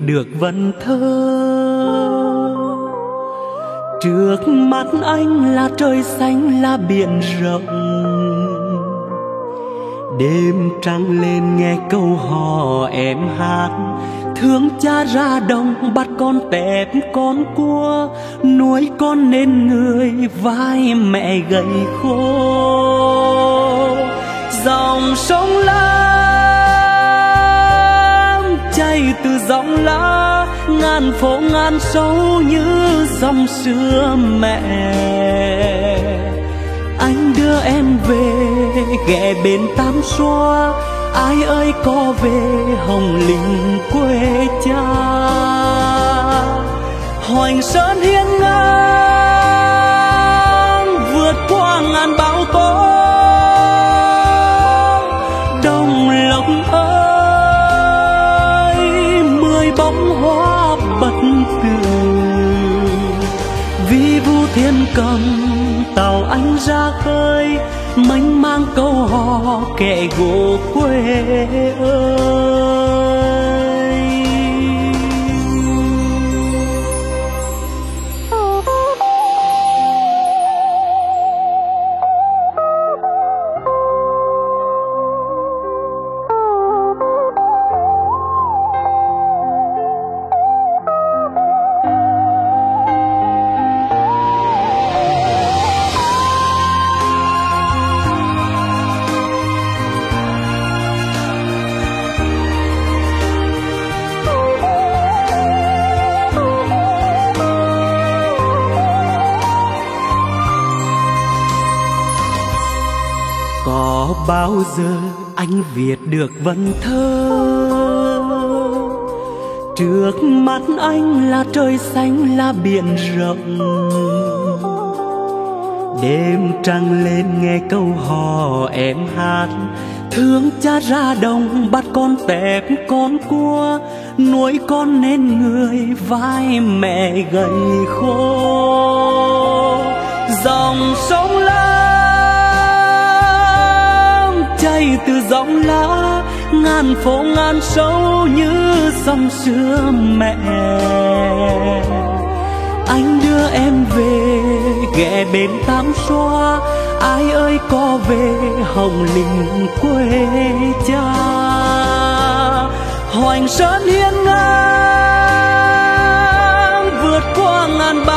được vần thơ. Trước mắt anh là trời xanh, là biển rộng. Đêm trăng lên nghe câu hò em hát. Thương cha ra đồng, bắt con tép con cua. Nuôi con nên người, vai mẹ gầy khô. Dòng sông lớn dòng lá, ngàn phố ngàn sâu như dòng xưa mẹ. Anh đưa em về, ghé bên tam xoa, ai ơi có về hồng linh quê cha. Hoành sơn hiên ngang cầm tàu anh ra khơi mênh mang câu hò kệ gỗ quê ơi. Được vần thơ. Trước mắt anh là trời xanh, là biển rộng. Đêm trăng lên nghe câu hò, em hát. Thương cha ra đồng, bắt con tép con cua. Nuôi con nên người, vai mẹ gầy khô. Dòng sông chảy từ dòng lá, ngàn phố ngàn sâu như dòng xưa mẹ. Anh đưa em về, ghé bên tám xoa, ai ơi có về hồng linh quê cha. Hoành sơn hiên ngang, vượt qua ngàn bão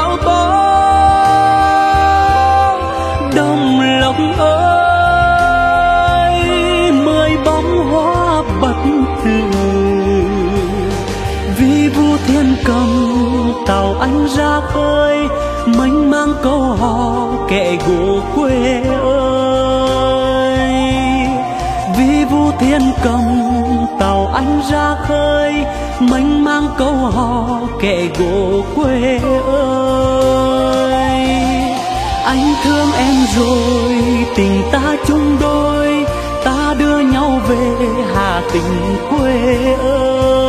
anh khơi mênh mang câu hò kệ gỗ quê ơi. Vì vu thiên cầm tàu anh ra khơi, mênh mang câu hò kệ gỗ quê ơi. Anh thương em rồi, tình ta chung đôi, ta đưa nhau về hà tình quê ơi.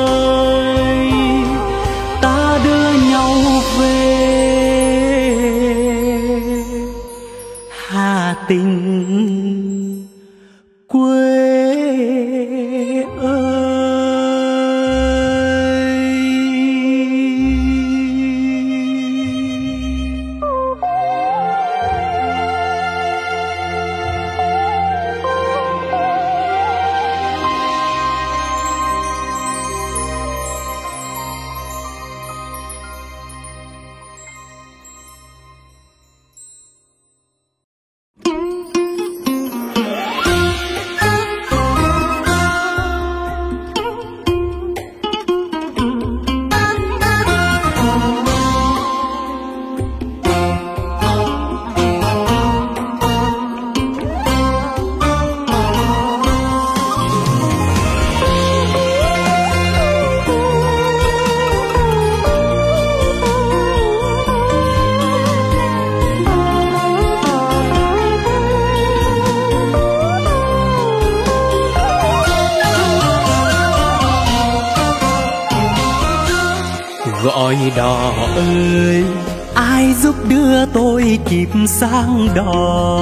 Kịp sang đò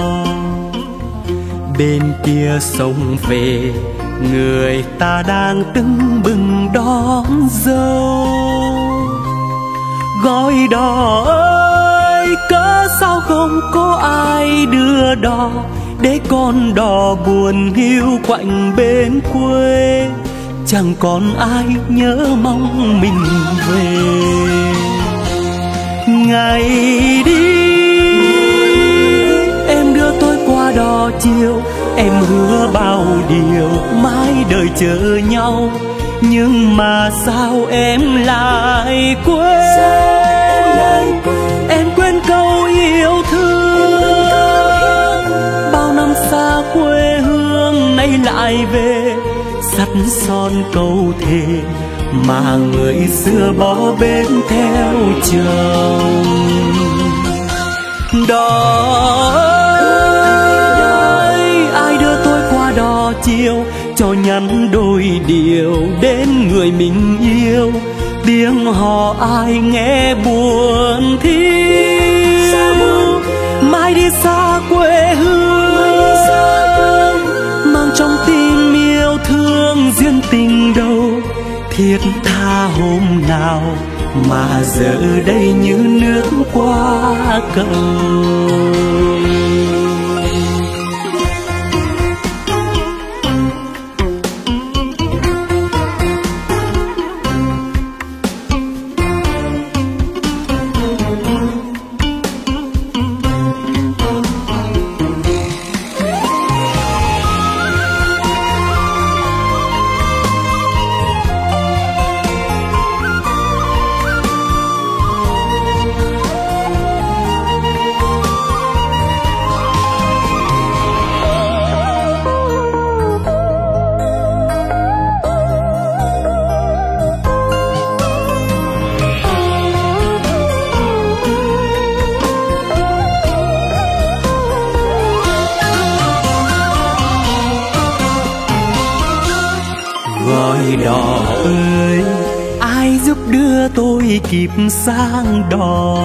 bên kia sông về, người ta đang tưng bừng đón dâu gói đò ơi, cớ sao không có ai đưa đò để con đò buồn hiu quạnh bên quê? Chẳng còn ai nhớ mong mình về. Ngày đi chiều em hứa bao điều mãi đời chờ nhau. Nhưng mà sao em lại quên? Em quên câu yêu thương. Bao năm xa quê hương nay lại về, sắt son câu thề mà người xưa bỏ bên theo chồng. Đó đò chiều cho nhắn đôi điều đến người mình yêu. Tiếng hò ai nghe buồn thiêu. Mai đi xa quê hương. Mang trong tim yêu thương duyên tình đâu. Thiết tha hôm nào mà giờ đây như nước qua cầu kịp sang đò.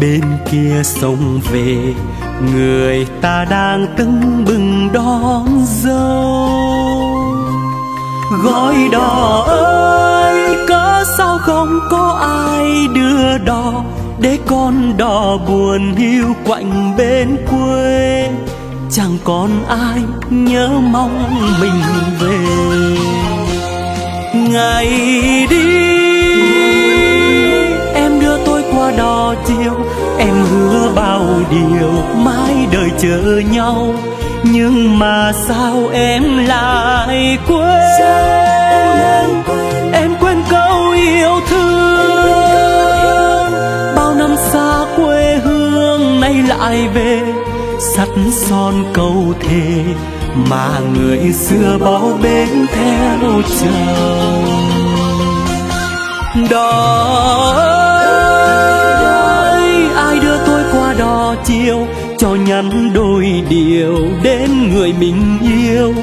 Bên kia sông về, người ta đang tưng bừng đón dâu gói đò ơi, cớ sao không có ai đưa đò để con đò buồn hiu quạnh bên quê? Chẳng còn ai nhớ mong mình về. Ngày đi đò chiều em hứa bao điều mãi đời chờ nhau. Nhưng mà sao em lại quên? Em quên câu yêu thương. Bao năm xa quê hương nay lại về sắt son câu thề mà người xưa bỏ bên theo chồng đó ai đưa tôi qua đò chiều cho nhắn đôi điều đến người mình yêu.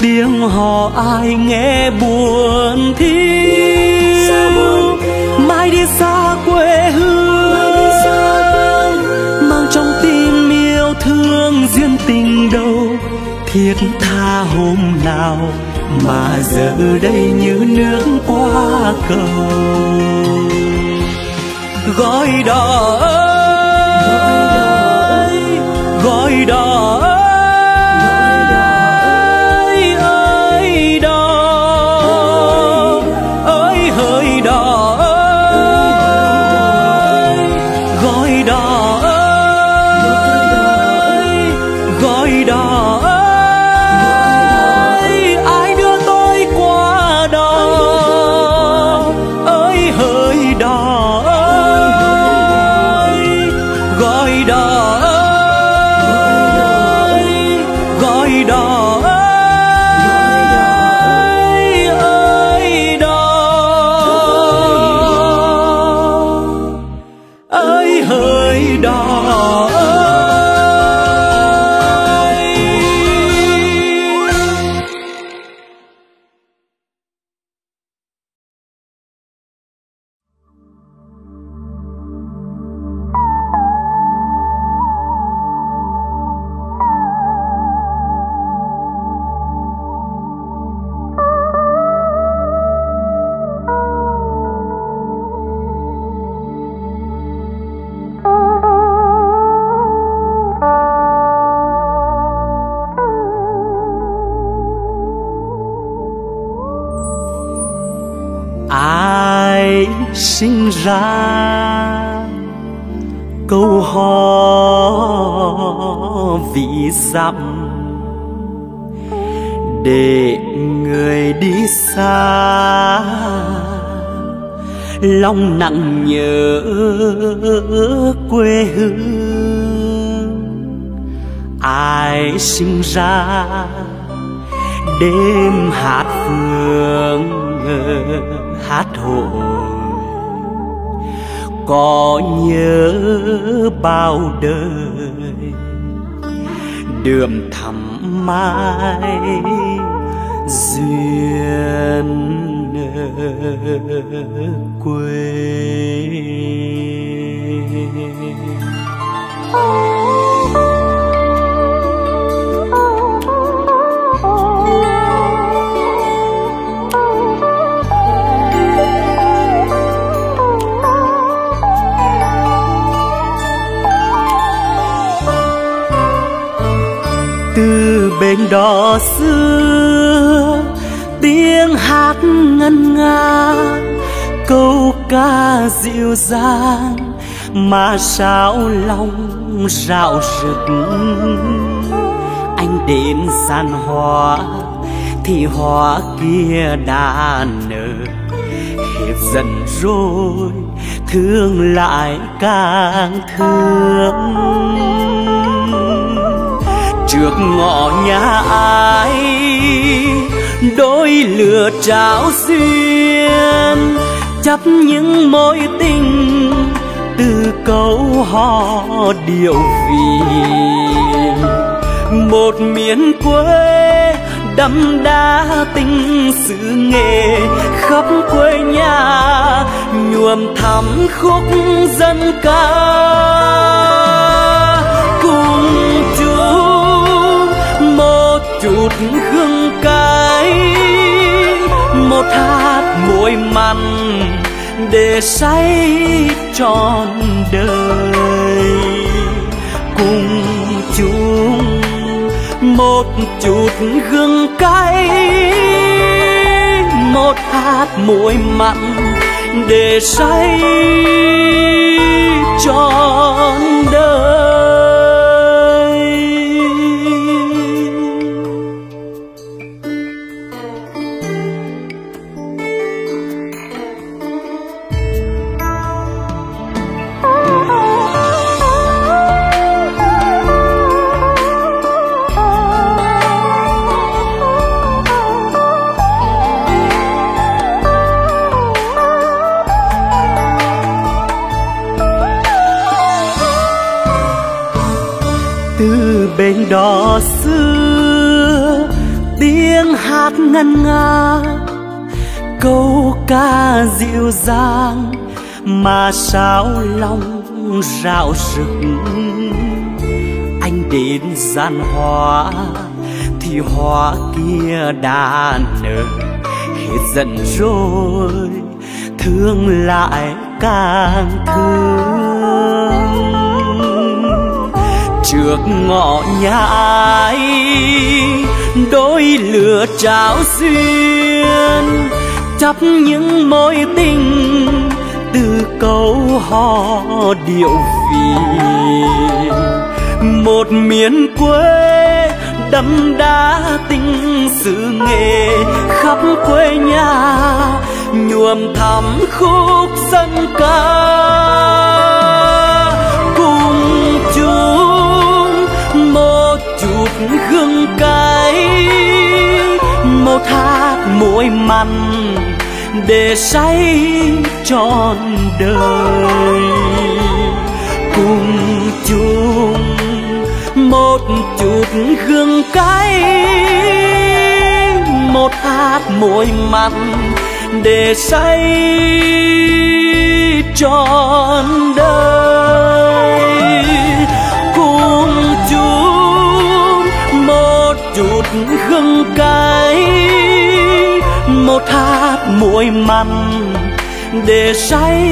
Tiếng hò ai nghe buồn thiêu. Mai đi xa quê hương. Mang trong tim yêu thương duyên tình đâu. Thiết tha hôm nào mà giờ đây như nước qua cầu. Gọi đò ơi ra câu hò vì dặm để người đi xa. Lòng nặng nhớ quê hương, ai sinh ra đêm hát phương có nhớ bao đời. Đường thắm mai duyên quê từ bên đó xưa, tiếng hát ngân nga, câu ca dịu dàng mà sao lòng rạo rực. Anh đến gian hoa, thì hoa kia đã nở, hết dần rồi thương lại càng thương trước ngõ nhà ai. Đôi lửa trao duyên chấp những mối tình từ câu hò điệu vì một miền quê đậm đá tình sự nghề, khắp quê nhà nhuộm thắm khúc dân ca hạt mặn để say trọn đời. Cùng chung một chút gừng cay, một hạt muối mặn để say trọn đời. Từ đỏ đó xưa, tiếng hát ngân nga, câu ca dịu dàng mà sao lòng rạo rực. Anh đến gian hoa, thì hoa kia đã nở, hết giận rồi, thương lại càng thương trước ngõ nhà ai đôi lửa trao duyên chấp những mối tình từ câu hò điệu vì một miền quê đâm đá tình sự nghề, khắp quê nhà nhuộm thắm khúc dân ca. gương hương cay một hạt môi mặn để say trọn đời. Cùng chung một chút gương cay, một hát môi mặn để say trọn đời. gừng cay. Một hạt muối mặn để say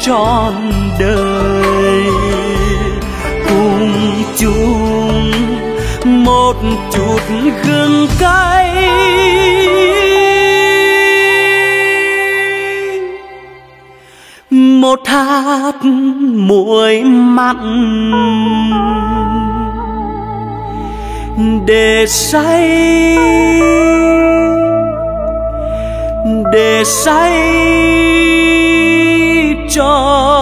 trọn đời. Cùng chung một chút gừng cay. Một hạt muối mặn để say để say cho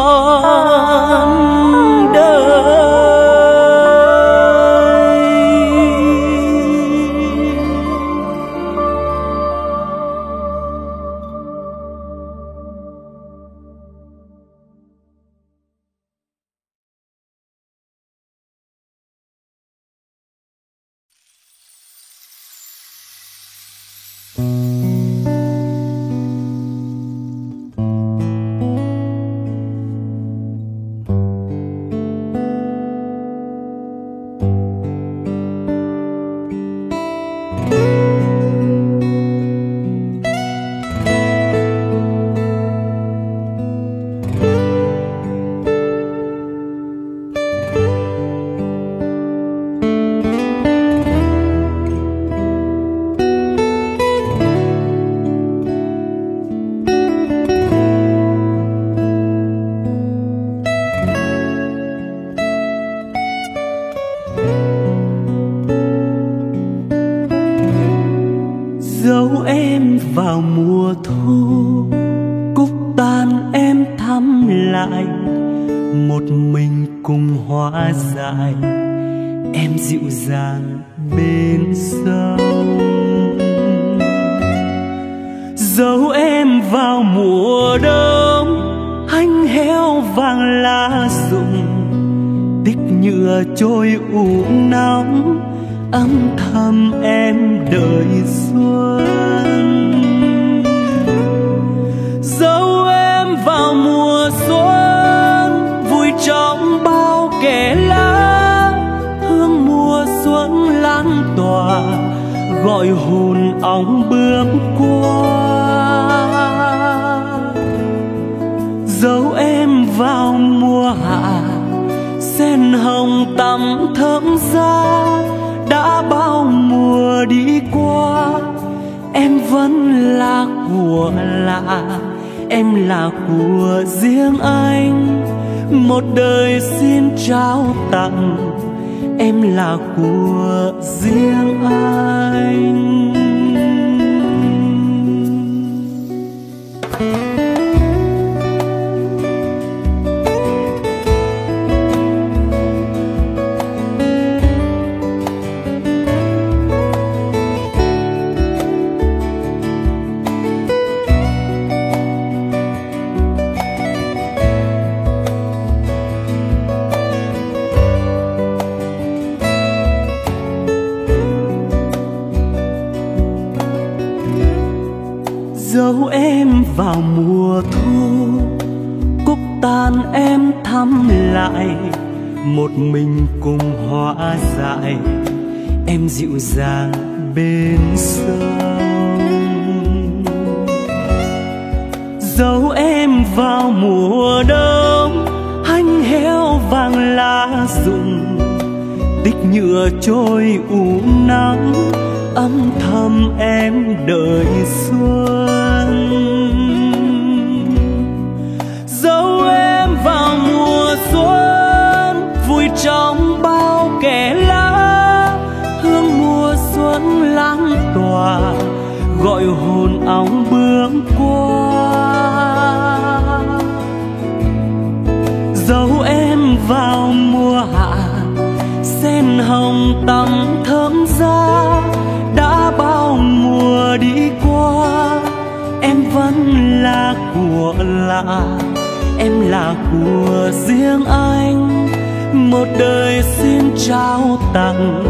đời xin trao tặng,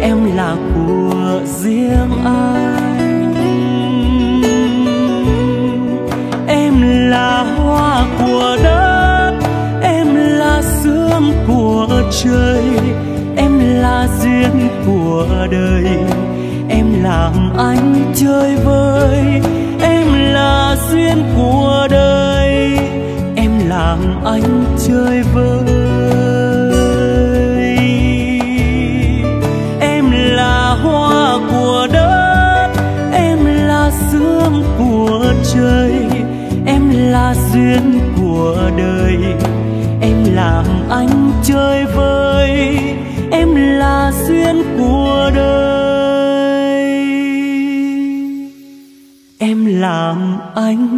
em là của riêng anh. Em là hoa của đất, em là sương của trời, em là duyên của đời. Em làm anh chơi vơi, em là duyên của đời. Em làm anh chơi vơi. chơi. Em là duyên của đời, em làm anh chơi vơi. Em là duyên của đời, em làm anh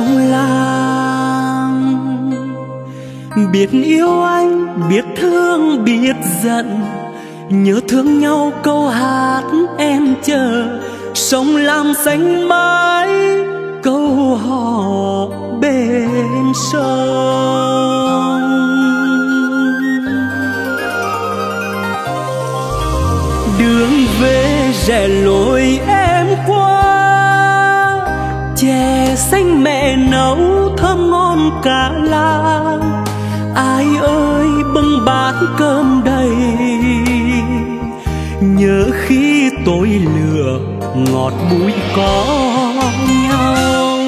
trong sông lam biết yêu anh, biết thương, biết giận. Nhớ thương nhau câu hát em chờ. Sông lam xanh mãi, câu hò bên sông. Đường về rẽ lối xanh mẹ nấu thơm ngon cả làng. Ai ơi, bưng bát cơm đầy. Nhớ khi tôi lừa, ngọt bụi có nhau.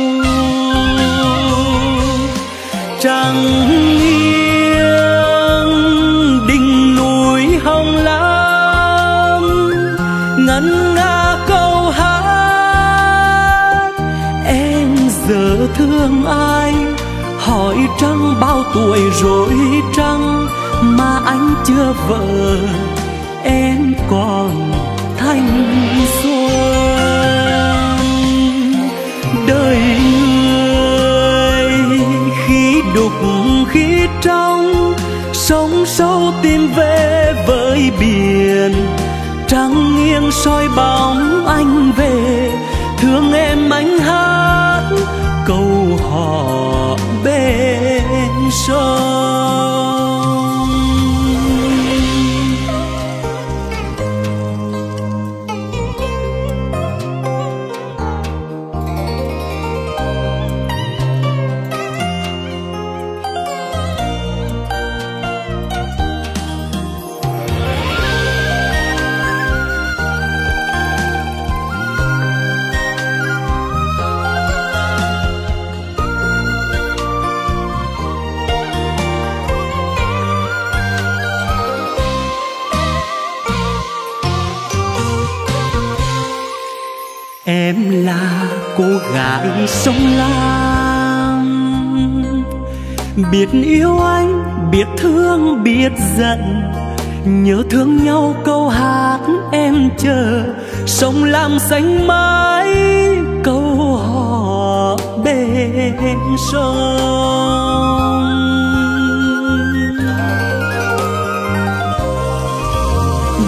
Trăng tuổi rồi trăng mà anh chưa vợ, em còn thanh xuân. Đời người khi đục khi trong sóng sâu tìm về với biển. Trăng nghiêng soi bóng anh về, thương em anh hát câu hò bên sông cô gái sông lam. Biết yêu anh, biết thương, biết giận, nhớ thương nhau câu hát em chờ. Sông lam xanh mãi, câu hò bên sông.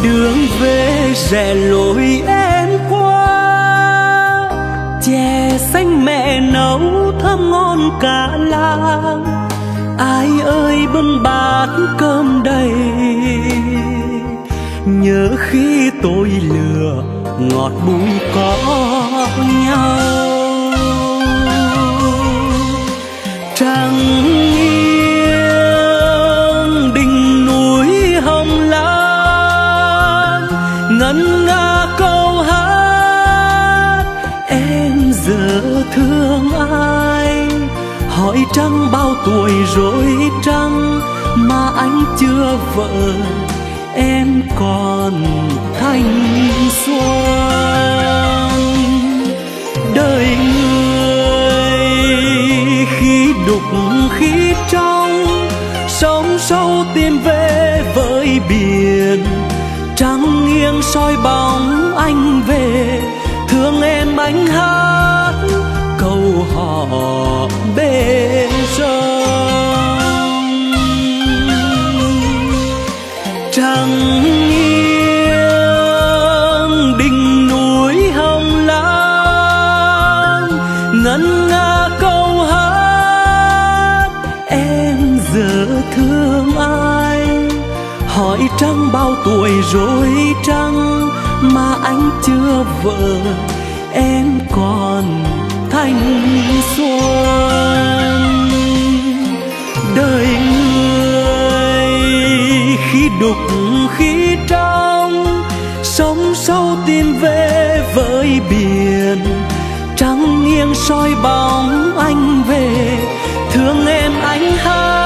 Đường về rẽ lối em xanh mẹ nấu thơm ngon cả làng. Ai ơi, bưng bát cơm đầy. Nhớ khi tôi lừa, ngọt bùi có nhau. Tuổi rối trăng mà anh chưa vợ, em còn thanh xuân. Đời người khi đục khi trong sóng sâu tìm về với biển. Trăng nghiêng soi bóng anh về, thương em anh hát câu hò bên trăng nghiêng, đỉnh núi hồng lam ngân nga câu hát. Em giờ thương ai? Hỏi trăng bao tuổi rồi trăng mà anh chưa vợ? Em còn thanh xuân. Đời về với biển. Trắng nghiêng soi bóng anh về thương em anh hát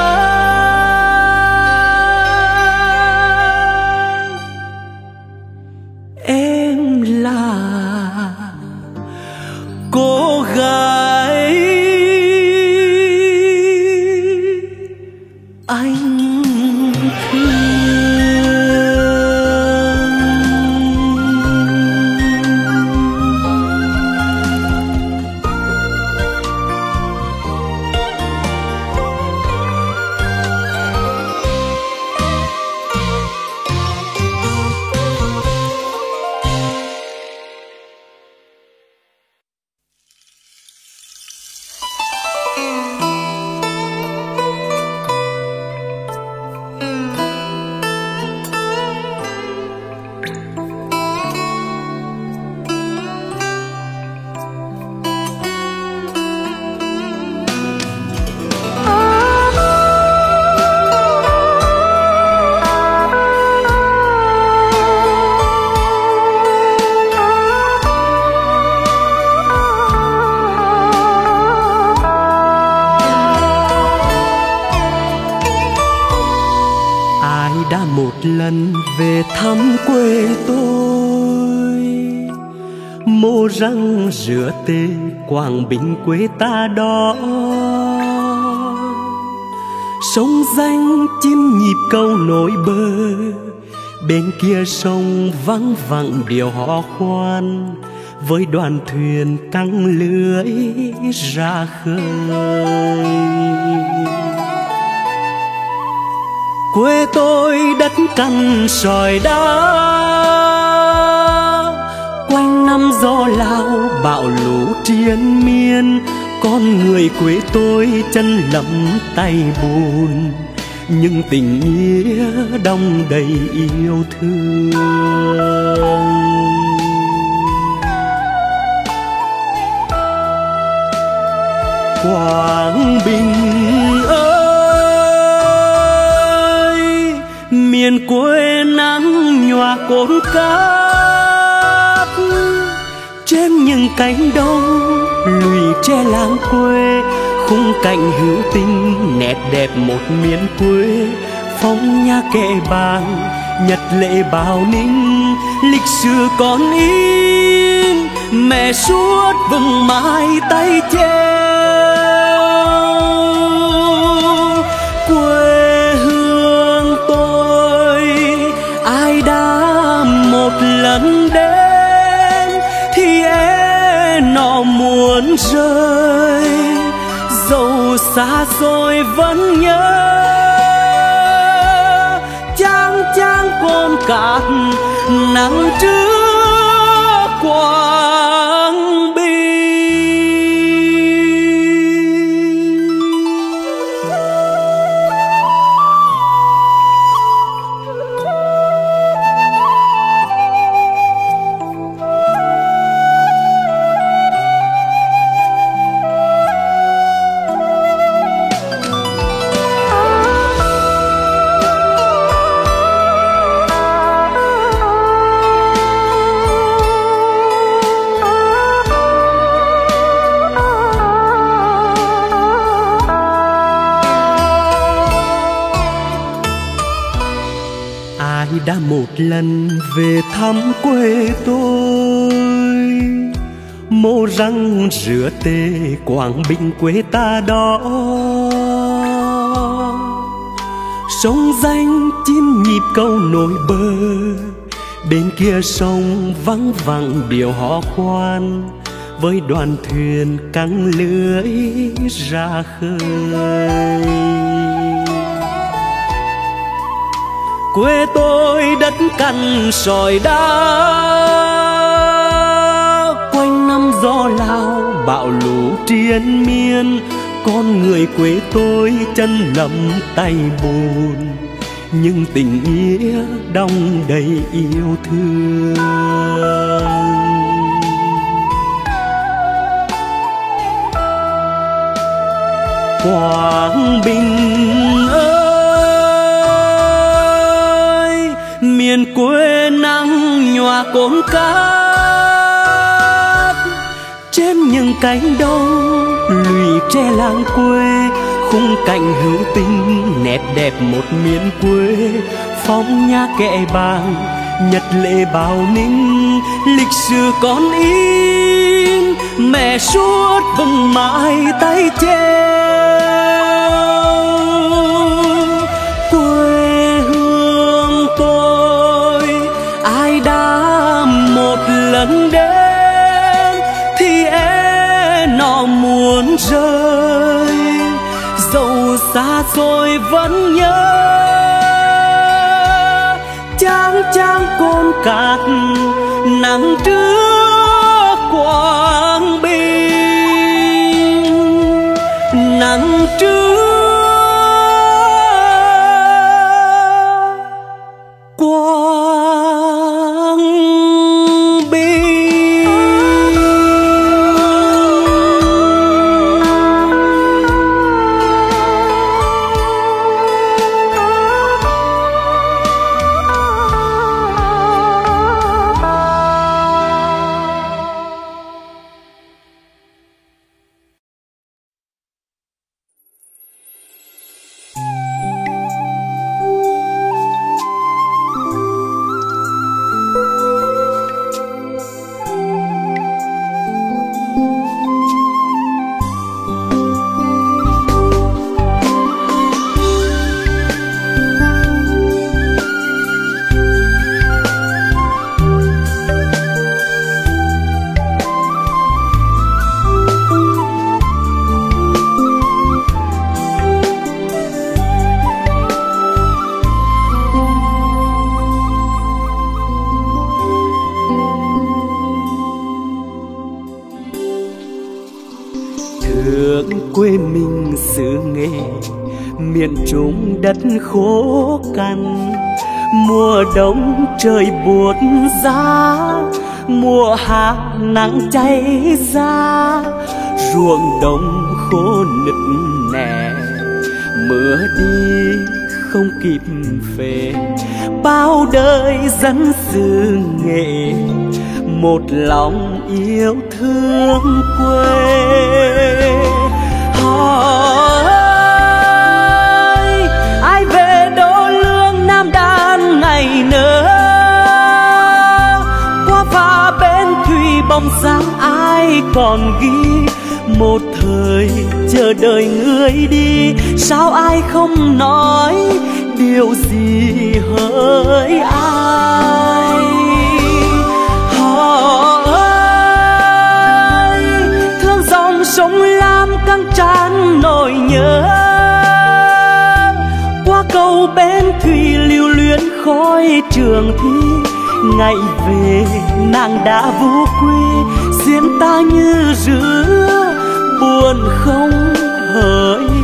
răng rửa tê quảng bình quê ta đó. Sông danh chim nhịp câu nổi bờ bên kia sông vắng vắng điều họ khoan với đoàn thuyền căng lưới ra khơi. Quê tôi đất cằn sỏi đá gió lao bão lũ triền miên, con người quê tôi chân lấm tay buồn nhưng tình nghĩa đong đầy yêu thương. Quảng Bình ơi, miền quê nắng nhòa cồn cát trên những cánh đồng lùi tre làng quê, khung cảnh hữu tình, nét đẹp một miền quê. Phong nha kệ bàn nhật lệ bào ninh, lịch sử còn in. Mẹ suốt vừng mãi tay treo quê hương tôi, ai đã một lần đến? Vẫn rơi dẫu xa rồi vẫn nhớ. Chang chang con cạn nắng trước qua tôi. Mô răng rửa tê quảng bình quê ta đó. Sông danh chim nhịp câu nổi bờ. Bên kia sông vắng vắng điều họ khoan. Với đoàn thuyền căng lưới ra khơi. Quê tôi đất cằn sỏi đá. Quanh năm gió lao, bão lũ triền miên, con người quê tôi chân lầm tay buồn nhưng tình nghĩa đong đầy yêu thương. Quảng Bình miền quê nắng nhòa cồn cát. Trên những cánh đồng lùi tre làng quê, khung cảnh hữu tình nét đẹp một miền quê. Phong nha kệ bàng, nhật lệ bào ninh, lịch sử con in. Mẹ suốt vùng mãi tay trên. Xa rồi vẫn nhớ trang trang côn cát nắng trước đất khô cằn mùa đông trời buốt giá mùa hạ nắng cháy ra ruộng đồng khô nứt nẻ mưa đi không kịp về. Bao đời dân xứ nghệ một lòng yêu thương quê. Oh, dáng ai còn ghi? Một thời chờ đợi người đi, sao ai không nói điều gì hỡi ai? Họ ơi, thương dòng sông lam căng tràn nỗi nhớ. Qua cầu bên thủy lưu luyến khói trường thi ngày về nàng đã vô quê xiên ta như giữa buồn không hỡi.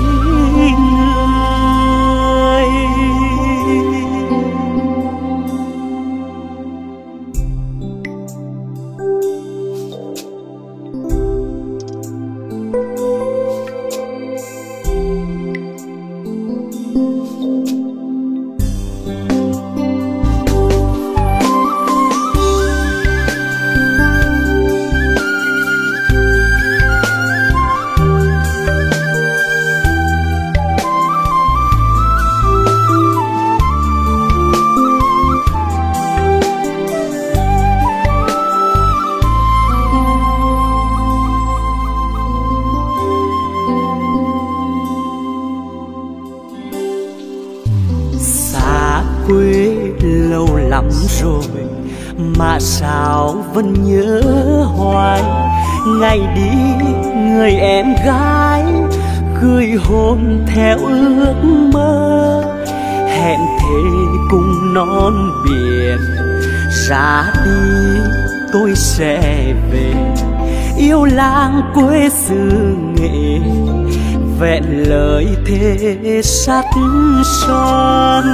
nhớ hoài. Ngày đi người em gái cười hôn theo ước mơ. Hẹn thề cùng non biển ra đi tôi sẽ về. Yêu làng quê xứ nghệ vẹn lời thề sắt son.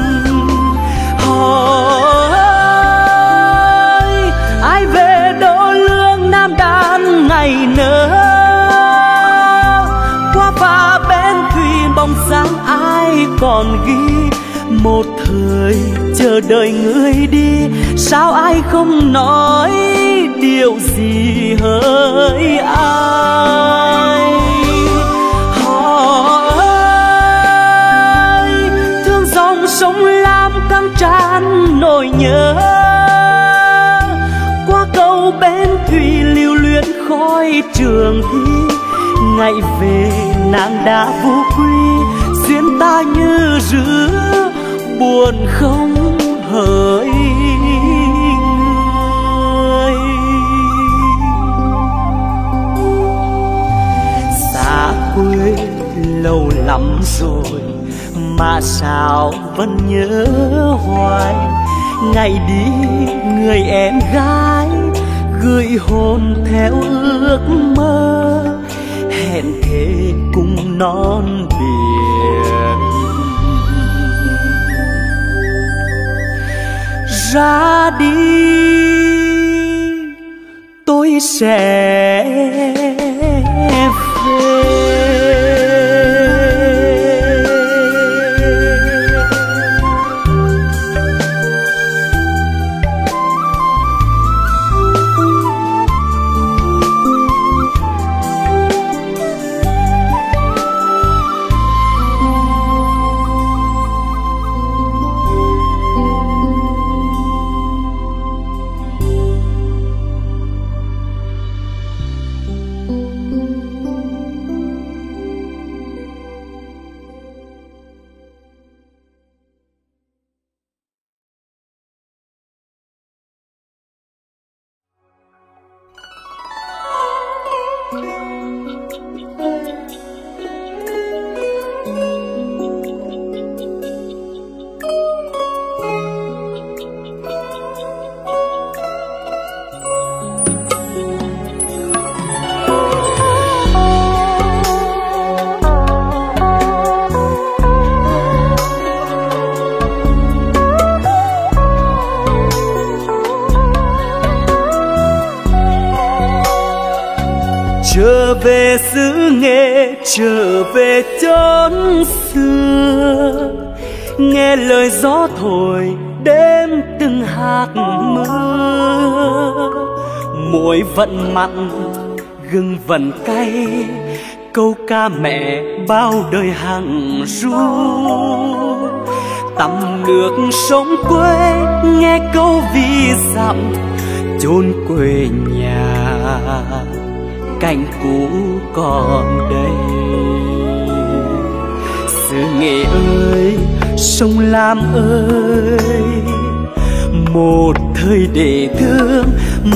Oh, đan ngày nỡ qua pha bên thủy bóng sáng ai còn ghi? Một thời chờ đợi người đi, sao ai không nói điều gì hỡi ai? Hỏi thương dòng sông lam căng tràn nỗi nhớ. Nơi trường thi. Ngày về, nàng đã vũ quy, duyên ta như rứa buồn không hỡi người. Xa quê, lâu lắm rồi, mà sao vẫn nhớ hoài. Ngày đi, người em gái gửi hồn theo ước mơ. Hẹn thề cùng non biển. Ra đi tôi sẽ về xứ nghệ, trở về chốn xưa. Nghe lời gió thổi, đêm từng hạt mưa. Muối vẫn mặn, gừng vẫn cay. Câu ca mẹ bao đời hằng ru. Tắm nước sông quê, nghe câu vi dặm chôn quê nhà cảnh cũ còn đây. Xứ nghệ ơi sông lam ơi một thời để thương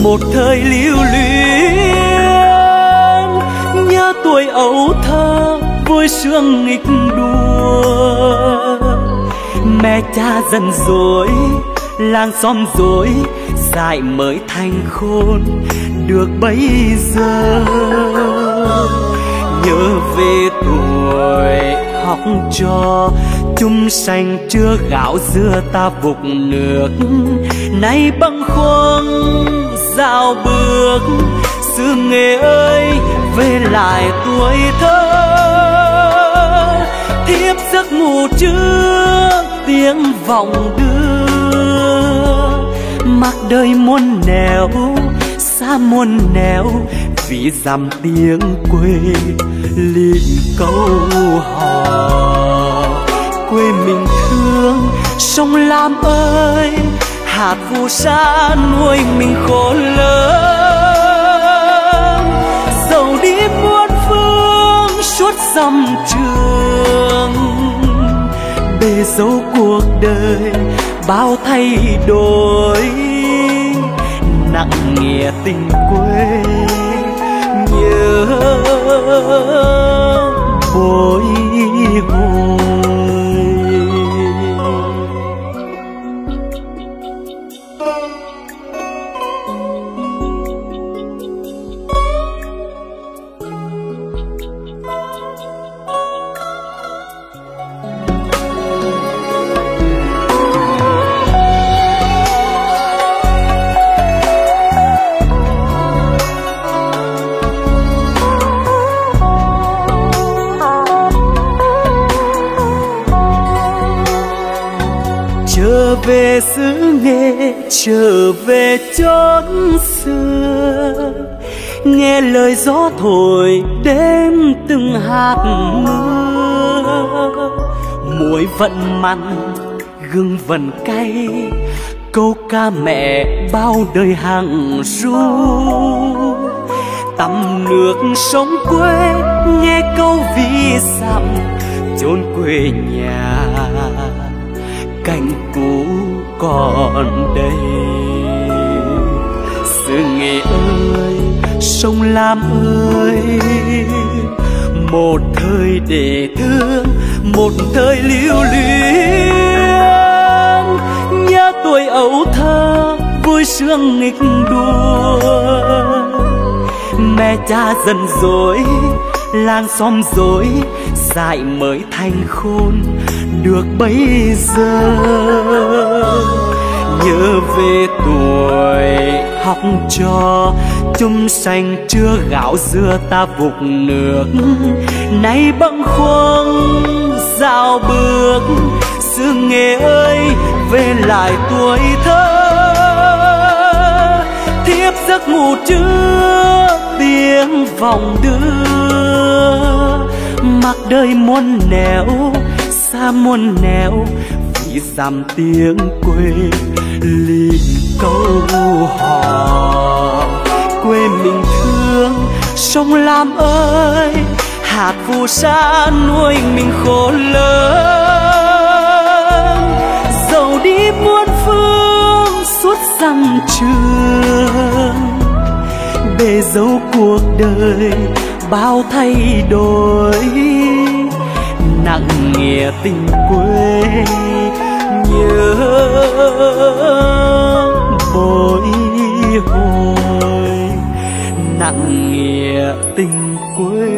một thời lưu luyến. Nhớ tuổi ấu thơ vui sướng nghịch đua, mẹ cha dần dối làng xóm dối dại mới thành khôn được bấy giờ. Nhớ về tuổi học trò chung sanh chưa gạo dưa ta vục nước. Nay băng khoang dạo bước xưa nghề ơi, về lại tuổi thơ. Thiếp giấc ngủ trước, tiếng vọng đưa mắc đời muôn nẻo, xa muôn nẻo, vì dằm tiếng quê lì câu hò. Quê mình thương, sông lam ơi, hạt phù sa nuôi mình khổ lớn. Dầu đi muôn phương, suốt dòng trường, bề dấu cuộc đời bao thay đổi nặng nghĩa tình quê. Nhớ bối vui về xứ nghệ, trở về chốn xưa. Nghe lời gió thổi đêm từng hạt mưa. Muối vẫn mặn, gừng vẫn cay, câu ca mẹ bao đời hàng ru. Tắm nước sông quê, nghe câu ví dặm chốn quê nhà cảnh cũ còn đây. Sự nghề ơi, sông lam ơi, một thời để thương, một thời lưu luyến. Nhớ tuổi ấu thơ, vui sướng nghịch đua. Mẹ cha dần dối, làng xóm dối, dại mới thành khôn được bây giờ. Nhớ về tuổi học trò, chung xanh chưa gạo dưa ta vục nước. Nay bâng khuâng dạo bước xưa nghề ơi, về lại tuổi thơ. Thiếp giấc ngủ chưa tiếng vòng đưa, mặc đời muôn nẻo xa muôn nẻo, vì dằm tiếng quê ly câu hò. Quê mình thương, sông lam ơi, hạt phù sa nuôi mình khổ lớn. Dầu đi muôn phương suốt dặm trường, bề dấu cuộc đời bao thay đổi nặng nghĩa tình quê nhớ bồi hồi. Nặng nghĩa tình quê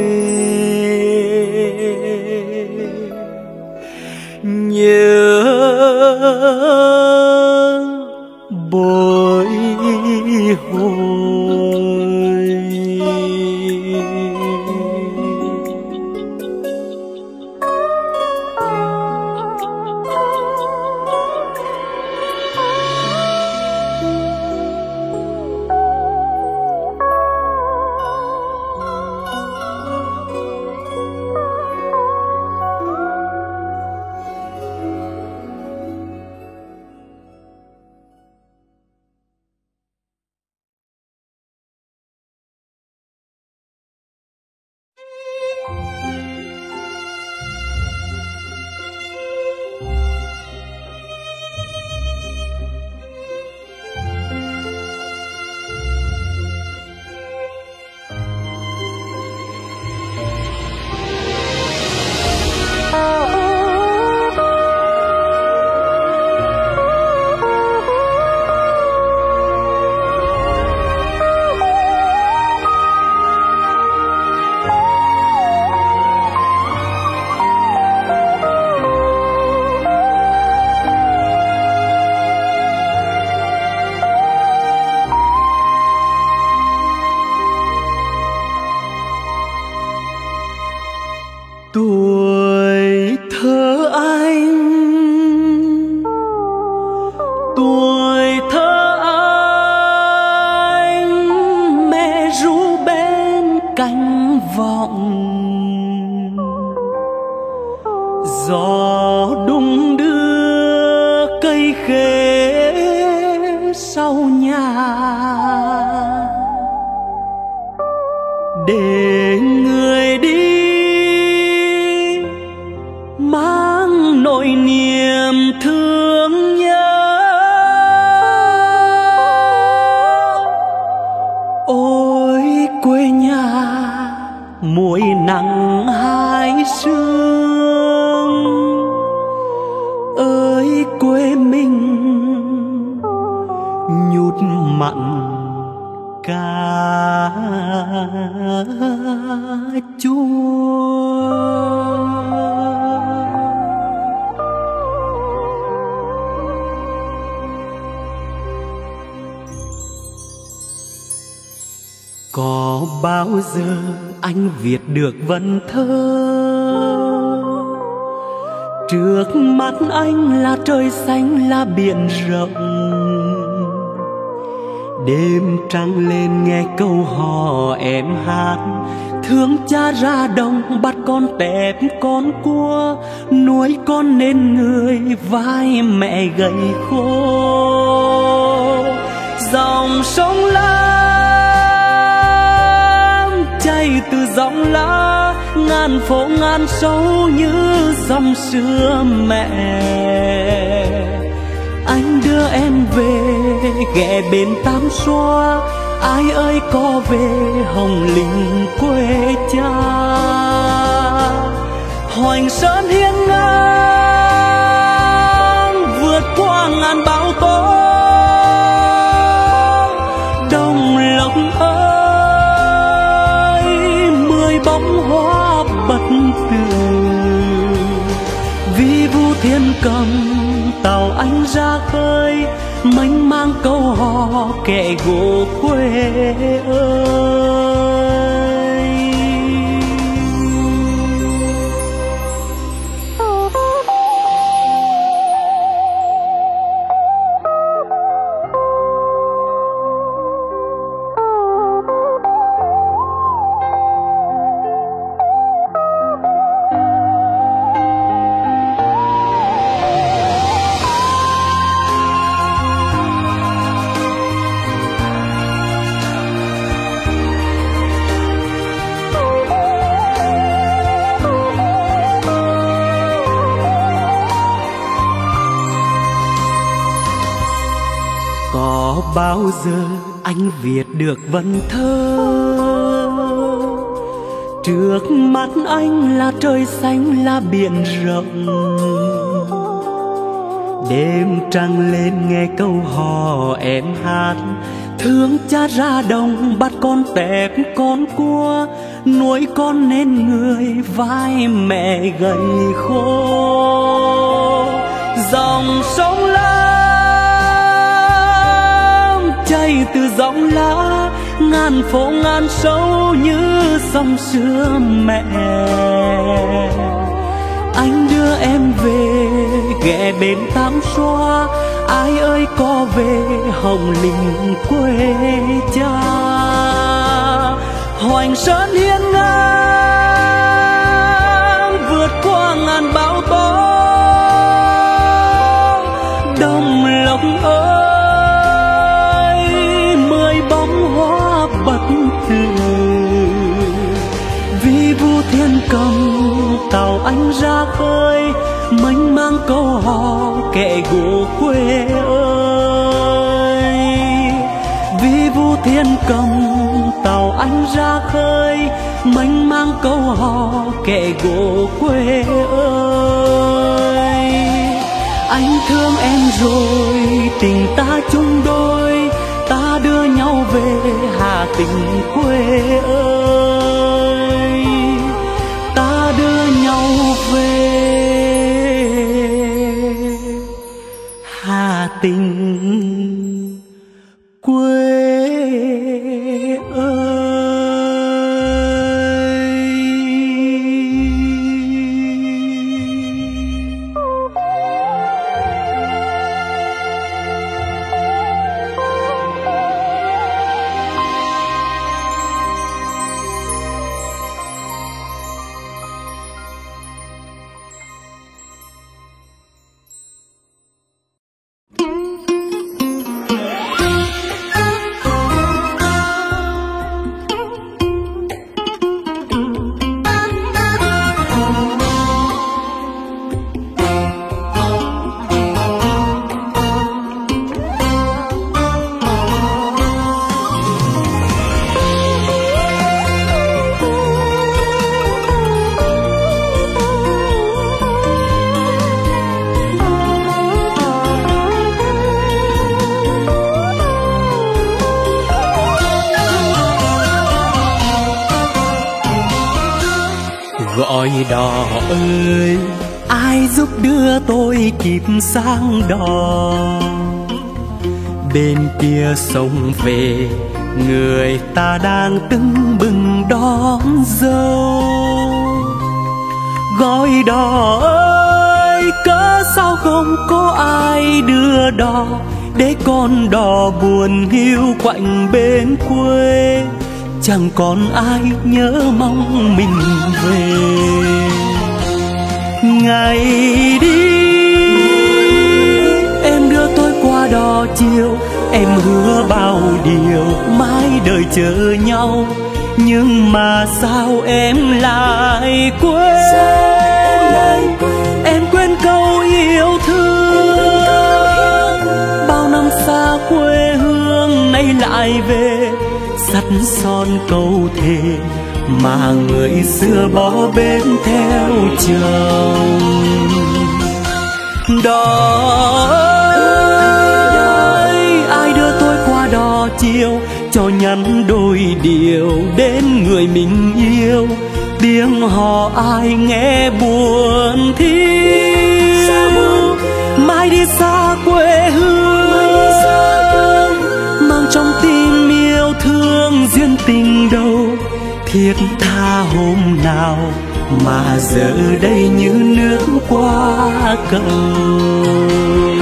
nhớ bồi được vần thơ. Trước mắt anh là trời xanh, là biển rộng. Đêm trăng lên nghe câu hò em hát. Thương cha ra đồng, bắt con tép con cua. Nuôi con nên người, vai mẹ gầy khô. Dòng sông lớn từ dòng lá, ngàn phố ngàn sâu như dòng xưa mẹ. Anh đưa em về, ghé bên tam xoa, ai ơi có về hồng linh quê cha. Hoành sơn hiên ngang bật vi vu thiên cầm tàu anh ra khơi mênh mang câu hò kẻ gỗ quê ơi. Viết được vần thơ. Trước mắt anh là trời xanh, là biển rộng. Đêm trăng lên nghe câu hò, em hát. Thương cha ra đồng, bắt con tép con cua. Nuôi con nên người, vai mẹ gầy khô. Dòng sông lớn chay từ dòng lá, ngàn phố ngàn sâu như dòng xưa mẹ. Anh đưa em về, ghé bên tam xoa, ai ơi có về hồng linh quê cha. Hoành sơn hiên ngang, vượt qua ngàn bão tố. Ra khơi mênh mang câu hò kệ gỗ quê ơi. Vì vu thiên cầm, tàu anh ra khơi mênh mang câu hò kệ gỗ quê ơi. Anh thương em rồi, tình ta chung đôi, ta đưa nhau về hà tình quê ơi. Ơi, ai giúp đưa tôi kịp sang đò? Bên kia sông về, người ta đang tưng bừng đón dâu gọi đò ơi, cớ sao không có ai đưa đò? Để con đò buồn hiu quạnh bên quê, chẳng còn ai nhớ mong mình về ngày đi. Em đưa tôi qua đò chiều, em hứa bao điều mãi đời chờ nhau. Nhưng mà sao em lại quên? Em quên câu yêu thương. Bao năm xa quê hương nay lại về, sắt son câu thề mà người xưa bỏ bên theo chồng. Đó ơi, ai đưa tôi qua đò chiều cho nhắn đôi điều đến người mình yêu? Tiếng hò ai nghe buồn thiêu? Mai đi xa quê hương, mang trong tim yêu thương duyên tình đâu thiết tha hôm nào mà giờ đây như nước qua cầu.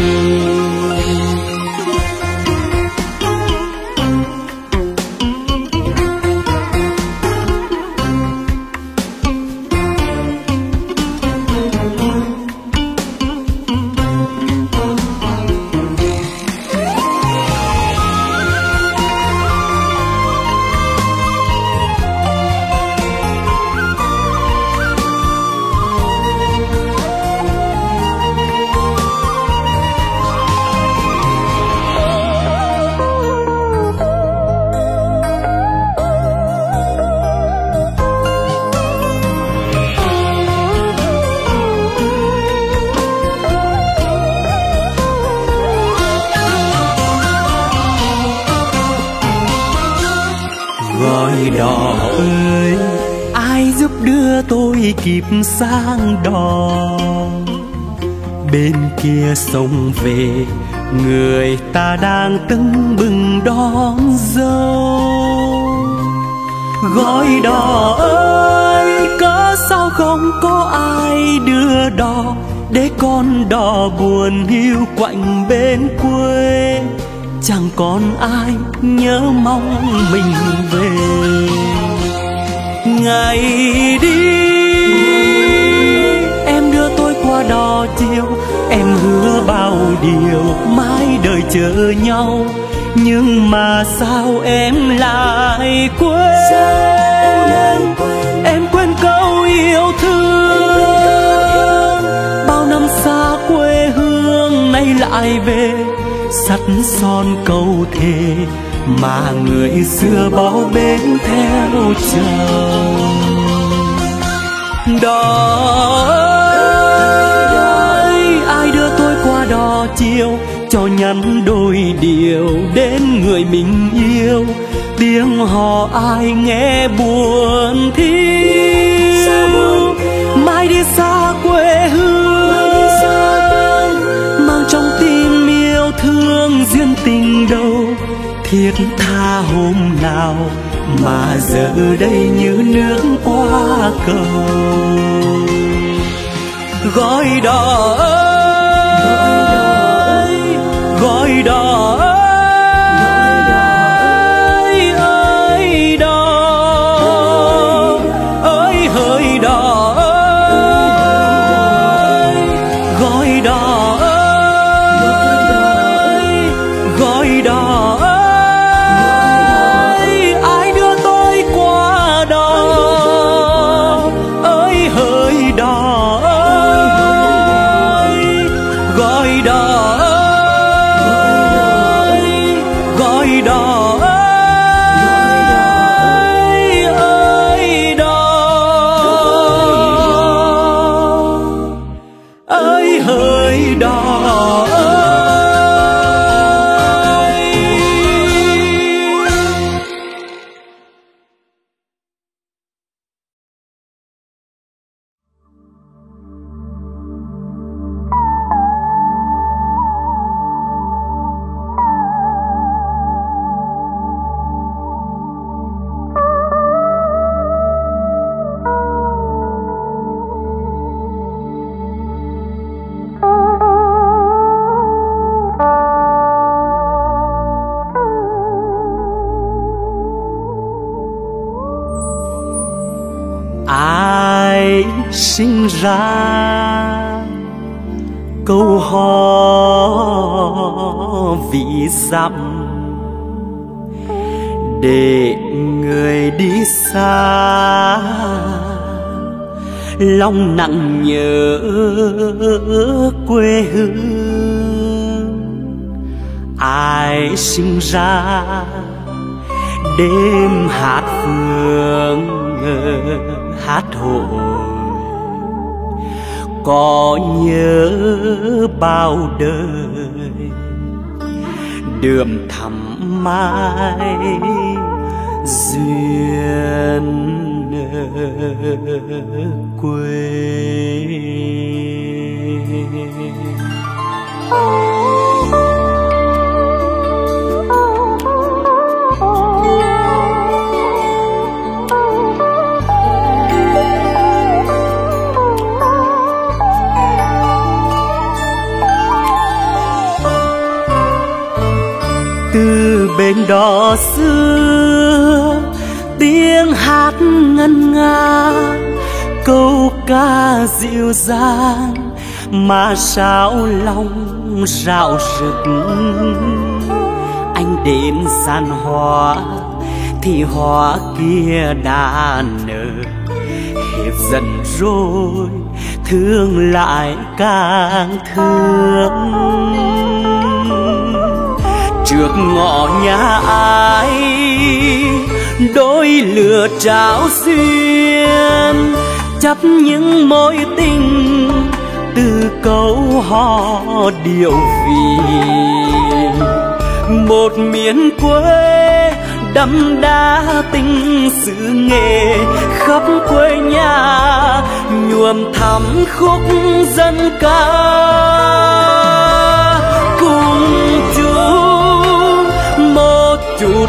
Kịp sang đò. Bên kia sông về, người ta đang tưng bừng đón dâu gói đò ơi, cớ sao không có ai đưa đò để con đò buồn hiu quạnh bên quê? Chẳng còn ai nhớ mong mình về. Ngày đi đo chiều em hứa bao điều mãi đời chờ nhau. Nhưng mà sao em lại quên? Em quên câu yêu thương. Bao năm xa quê hương nay lại về, sắt son câu thề mà người xưa bao bên theo chồng đó đò chiều cho nhắn đôi điều đến người mình yêu. Tiếng hò ai nghe buồn thiêu. Mai đi xa quê hương. Mang trong tim yêu thương duyên tình đâu. Thiết tha hôm nào mà giờ đây như nước qua cầu. Gọi đò ơi sinh ra. Câu hò vì dặm, để người đi xa. Lòng nặng nhớ quê hương, ai sinh ra. Đêm hát phương ờ, hát hồi có nhớ bao đời. Đường thắm mai duyên quê từ bên đó xưa, tiếng hát ngân nga, câu ca dịu dàng mà sao lòng rạo rực. Anh đến gian hoa, thì hoa kia đã nở. Hết dần rồi, thương lại càng thương trước ngõ nhà ai, đôi lửa trao xuyên chấp những mối tình từ câu hò điệu vì một miền quê đậm đá tình sự nghề, khắp quê nhà nhuộm thắm khúc dân ca.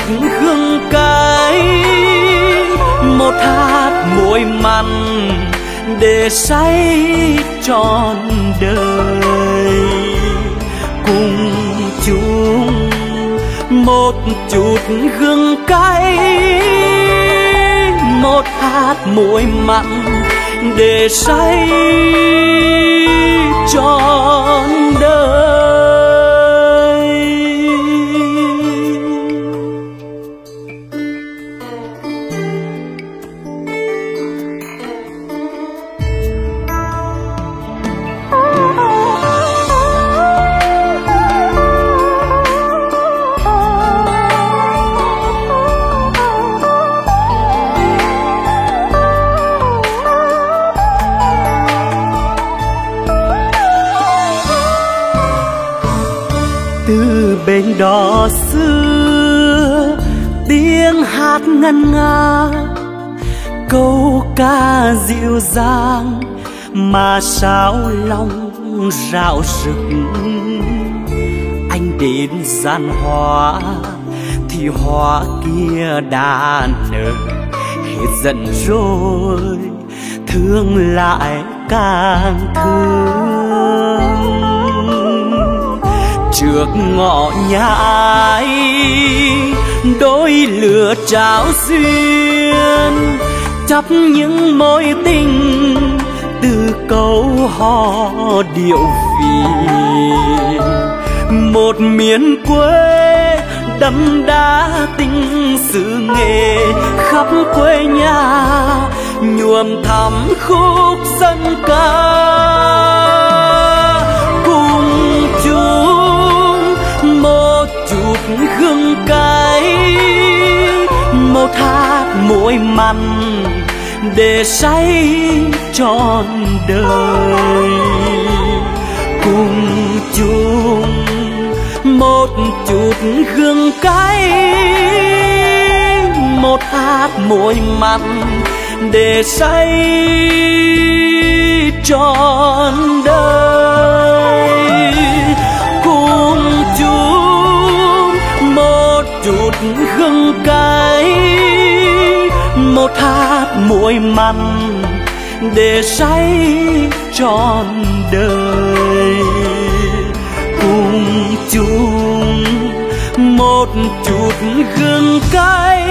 hương cay một hạt muối mặn để say trọn đời. Cùng chung một chút gừng cay một hạt muối mặn để say trọn đời. Ngân nga câu ca dịu dàng mà sao lòng rạo rực. Anh đến gian hoa, thì hoa kia đã nở. Hết giận rồi, thương lại càng thương. Trước ngõ nhà ai đôi lửa trao duyên chấp những mối tình từ câu hò điệu vì một miền quê đâm đá tình sự nghề, khắp quê nhà nhuộm thắm khúc dân ca. Cùng chung một chút hương cay một hạt muối mặn để say trọn đời. Cùng chung một chút gương cay, một hát muối mặn để say trọn đời. Hương cay một hạt muối mặn để say trọn đời. Cùng chung một chút gương cay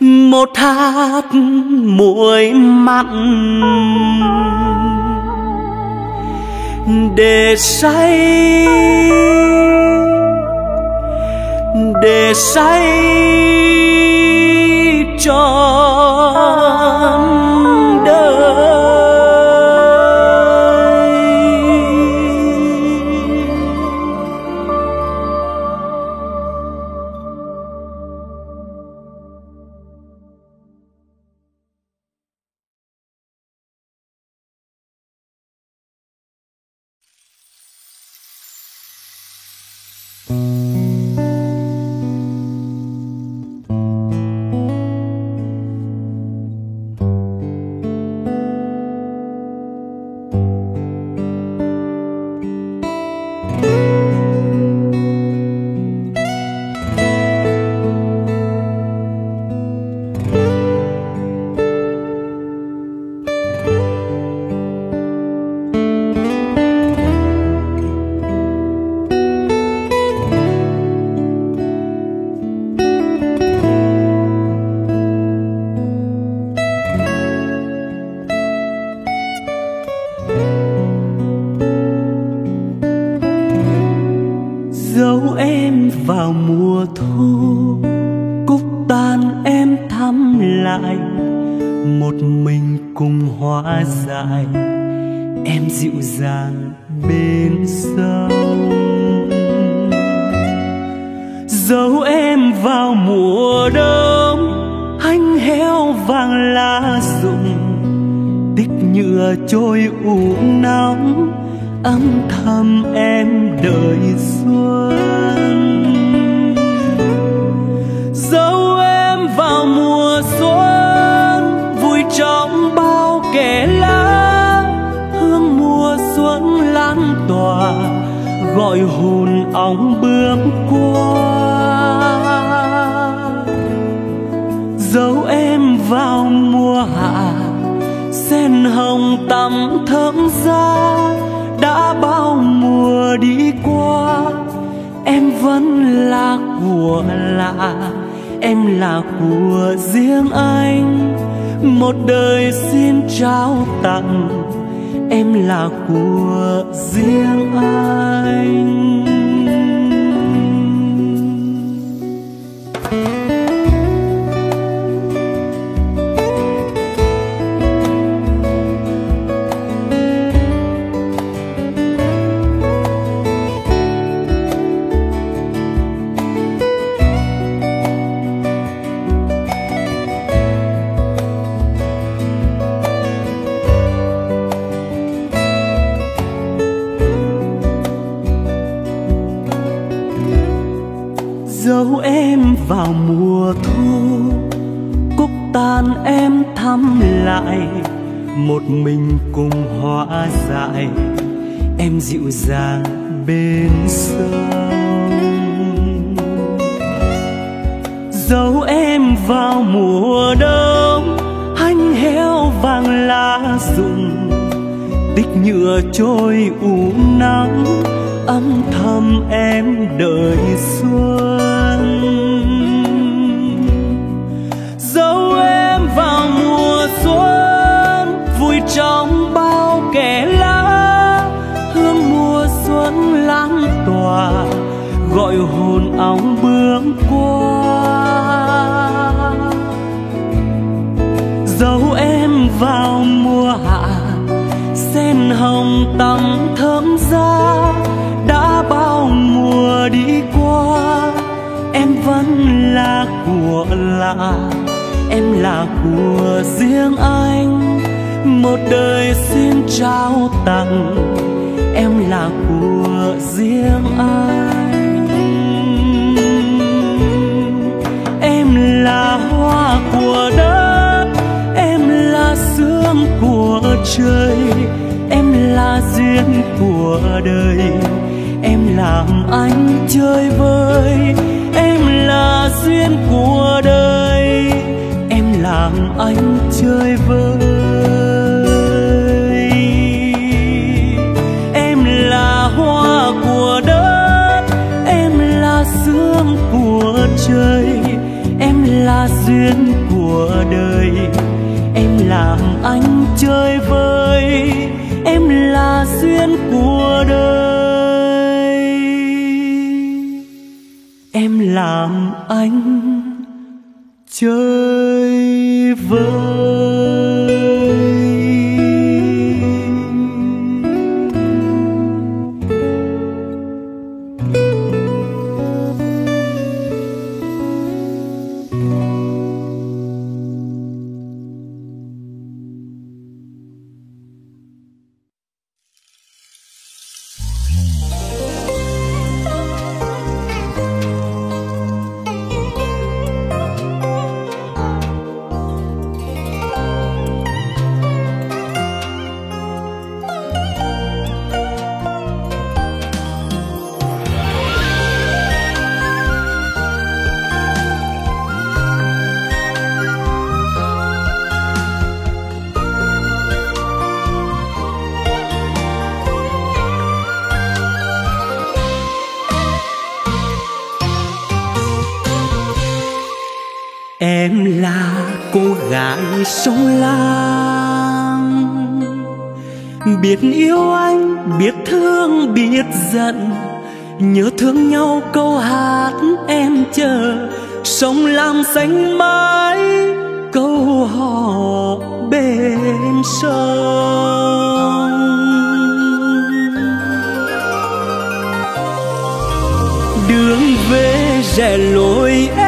một hạt muối mặn để say để say cho. Dịu dàng bên sông. Dấu em vào mùa đông anh héo vàng lá rụng tích nhựa trôi u nắng, âm thầm em đợi của riêng anh, một đời xin trao tặng. Em là của riêng anh. Em là hoa của đất, em là sương của trời. Em là duyên của đời, em làm anh chơi vơi. Em là duyên của đời làm anh chơi vơi. Em là hoa của đất, em là sương của trời, em là duyên của đời. Em làm anh chơi vơi, em là sông lam. Biết yêu anh, biết thương, biết giận. Nhớ thương nhau câu hát em chờ. Sông lam xanh mãi, câu hò bên sông. Đường về rẽ lối em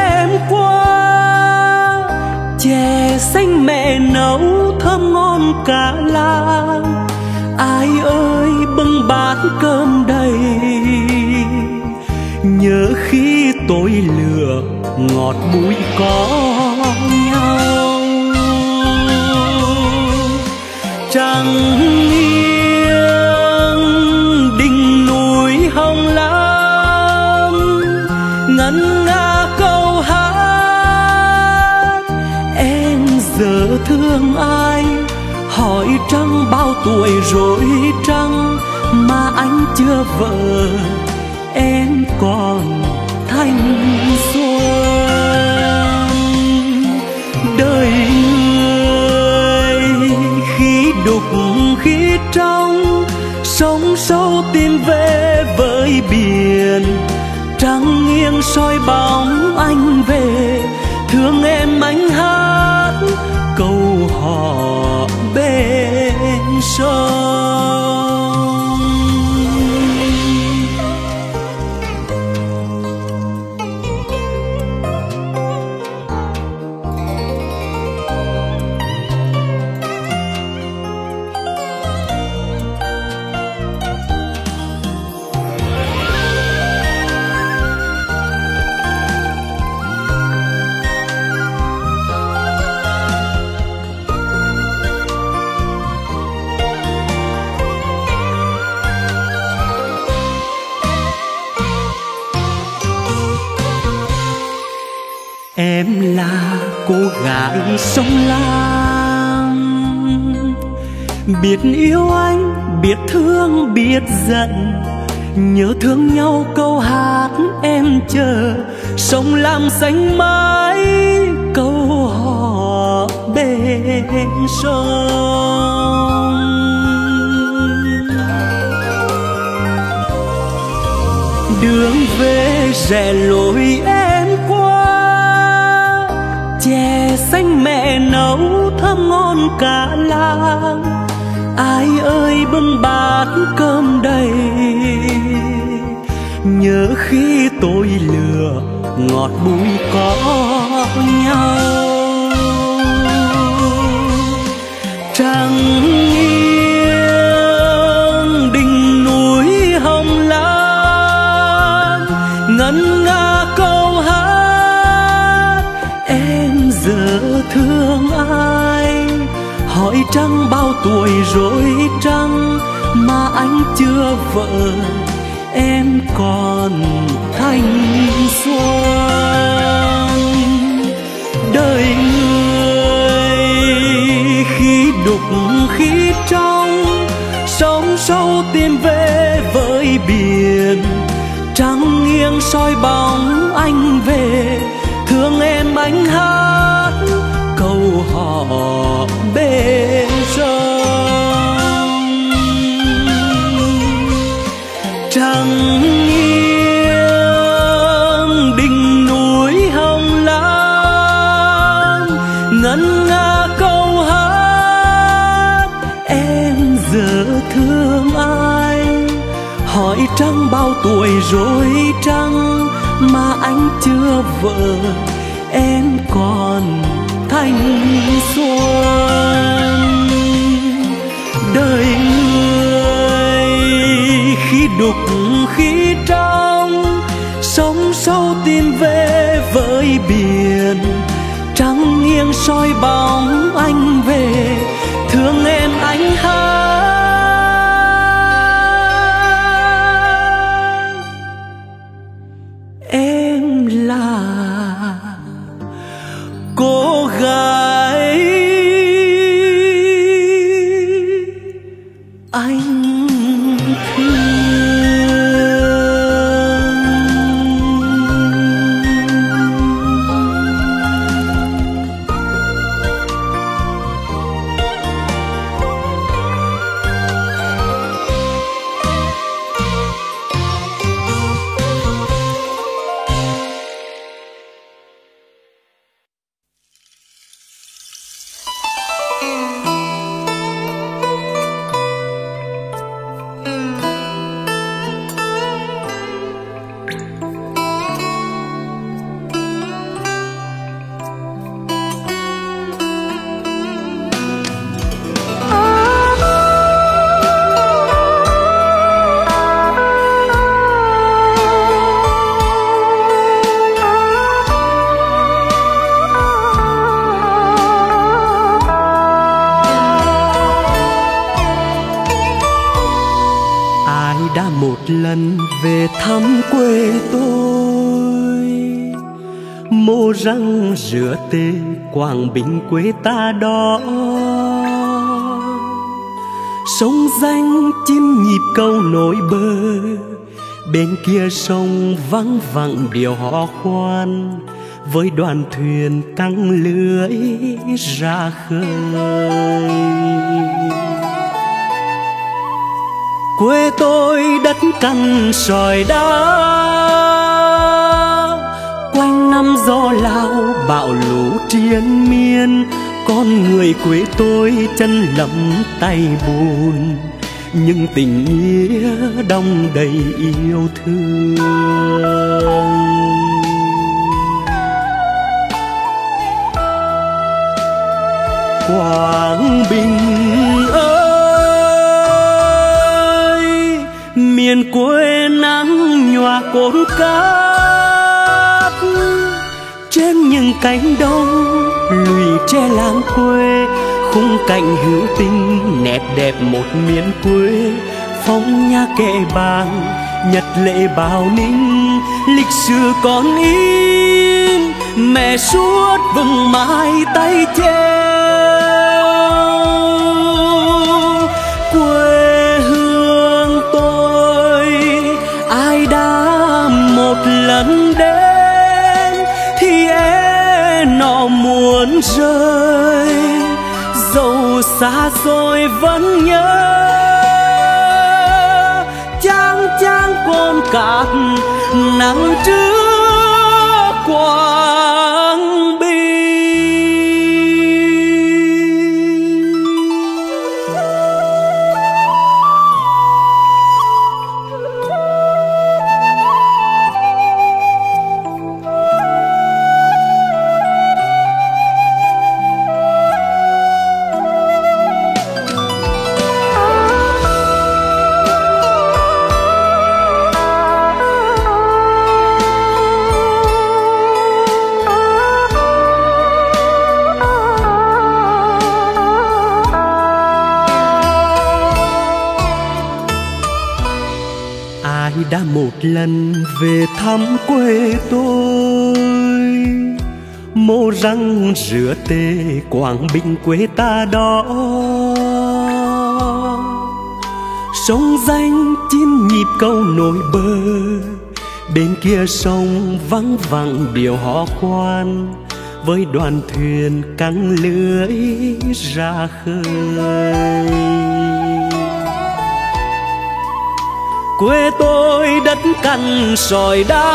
chè xanh mẹ nấu thơm ngon cả làng. Ai ơi, bưng bát cơm đầy. Nhớ khi tôi lừa, ngọt bụi có nhau. Trăng bao tuổi rồi trăng mà anh chưa vợ, em còn thanh xuân. Đời người khi đục khi trong sông sâu tin về với biển. Trăng nghiêng soi bóng anh về, thương em anh hát câu hò bên sông sông lam. Biết yêu anh, biết thương, biết giận. Nhớ thương nhau câu hát em chờ. Sông lam xanh mãi, câu hò bên sông. Đường về rẽ lối em qua chè xanh mẹ nấu thơm ngon cả làng. Ai ơi, bưng bát cơm đầy. Nhớ khi tôi lừa, ngọt bùi có nhau. tuổi rối trăng mà anh chưa vợ, em còn thanh xuân. Đời người khi đục khi trong sóng sâu tìm về với biển. Trăng nghiêng soi bóng anh về, thương em anh hát câu hò bên sông thăng nghiêng, đỉnh núi hồng lam ngân nga câu hát, em giờ thương ai? Hỏi trăng bao tuổi rồi trăng mà anh chưa vợ, em còn thanh xuân. Biển trắng nghiêng soi bóng anh về thương em quảng bình quê ta đó. Sông danh chim nhịp câu nổi bờ bên kia sông vắng vắng điều họ khoan, với đoàn thuyền căng lưới ra khơi. Quê tôi đất cằn sỏi đá năm gió lao bão lũ triền miên. Con người quê tôi chân lầm tay buồn. Nhưng tình nghĩa đông đầy yêu thương. Quảng Bình ơi, miền quê nắng nhòa cồn cát những cánh đồng lùi tre làng quê, khung cảnh hữu tình nét đẹp một miền quê. Phong nha kệ bàng, nhật lệ bào ninh, lịch sử còn in. Mẹ suốt vừng mãi tay treo quê hương tôi, ai đã một lần đến? Muốn rơi dẫu xa rồi vẫn nhớ. Chang chang con cạn nắng trước qua lần về thăm quê tôi. Mô răng rửa tê quảng bình quê ta đó. Sông danh chín nhịp câu nổi bờ bên kia sông vắng vắng điều họ khoan. Với đoàn thuyền căng lưới ra khơi. Quê tôi đất cằn sỏi đá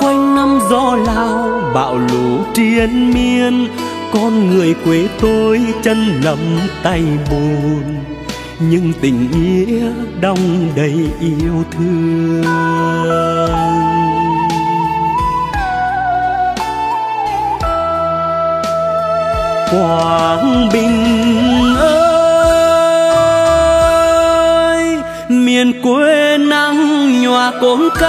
quanh năm gió lao, bão lũ triền miên, con người quê tôi chân lầm tay buồn nhưng tình nghĩa đong đầy yêu thương. Quảng Bình ơi miền quê nắng nhòa cồn cát.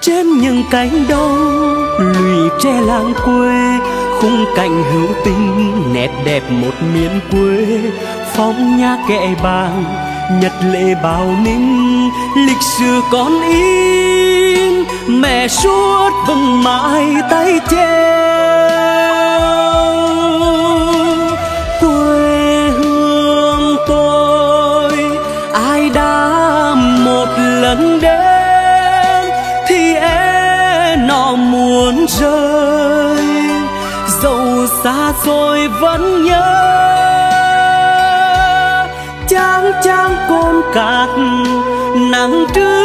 Trên những cánh đồng lùi tre làng quê, khung cảnh hữu tình nét đẹp một miền quê. Phong nha kệ bàng, nhật lệ bao ninh, lịch sử con in. Mẹ suốt vầng mãi tay trên. Rồi vẫn nhớ. Trang trang côn cát nắng trước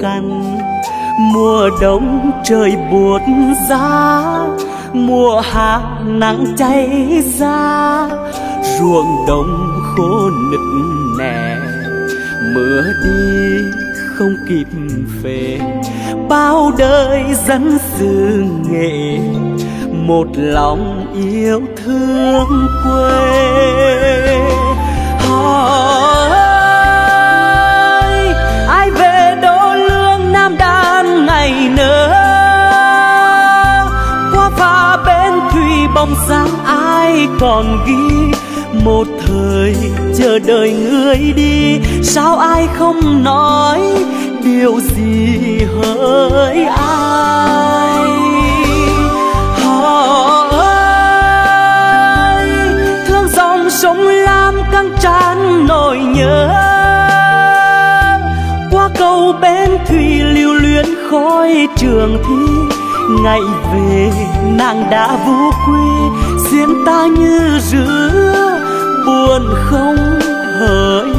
cằn mùa đông trời buốt giá, mùa hạ nắng cháy ra. Ruộng đồng khô nứt nẻ, mưa đi không kịp về. Bao đời dân xứ nghệ, một lòng yêu thương quê. Bóng dáng ai còn ghi, một thời chờ đợi người đi. Sao ai không nói điều gì hỡi ai? Họ ơi, thương dòng sông lam căng tràn nỗi nhớ. Qua cầu bên thủy lưu luyến khói trường thi ngày về nàng đã vô quê. Duyên ta như rứa buồn không hỡi.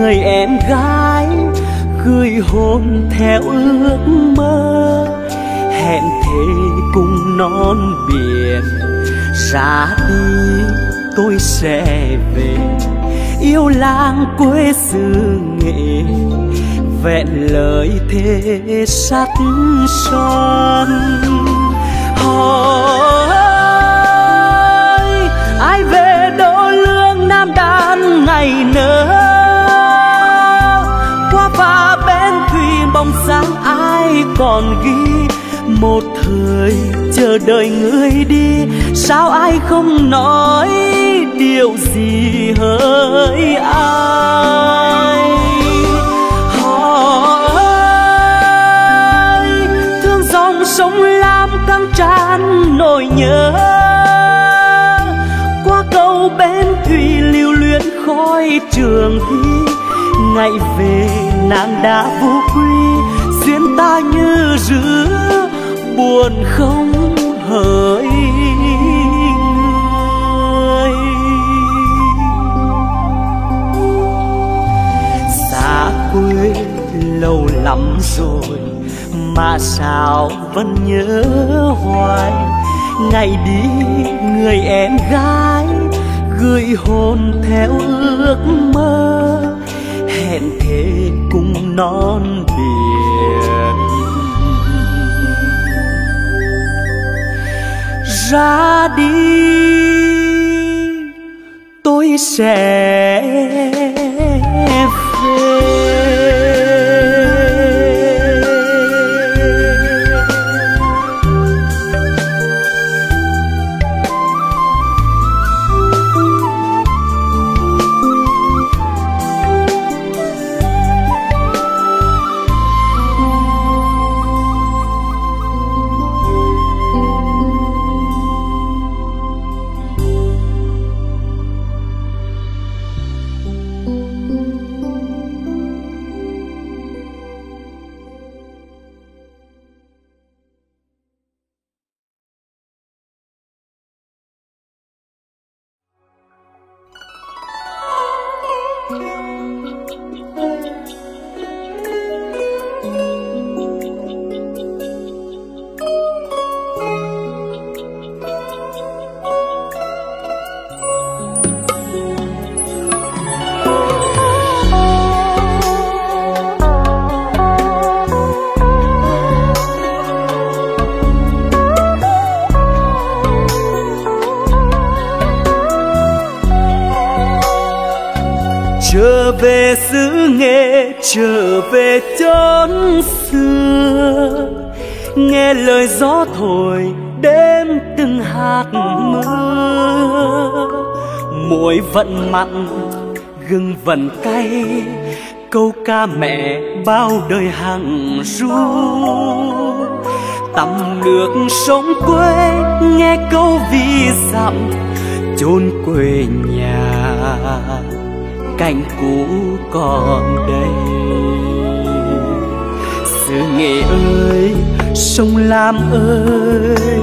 Người em gái gửi hôn theo ước mơ. Hẹn thề cùng non biển, ra đi tôi sẽ về. Yêu làng quê xứ nghệ, vẹn lời thề sắt son. Hỏi, ai về đô lương nam đan ngày nỡ còn ghi một thời chờ đợi người đi. Sao ai không nói điều gì hỡi ai? Hỏi thương dòng sông lam căng tràn nỗi nhớ. Qua cầu bên thủy lưu luyến khói trường thi. Ngày về nàng đã vô quy như giữa buồn không hỡi người. Xa quê lâu lắm rồi mà sao vẫn nhớ hoài. Ngày đi người em gái gửi hồn theo ước mơ. Hẹn thề cùng non biển ra đi tôi sẽ về xứ nghệ, trở về chốn xưa. Nghe lời gió thổi, đêm từng hạt mưa. Muối vẫn mặn, gừng vẫn cay. Câu ca mẹ bao đời hằng ru. Tắm nước sông quê, nghe câu vi dặm chôn quê nhà cảnh cũ còn đây. Xứ nghệ ơi, sông lam ơi,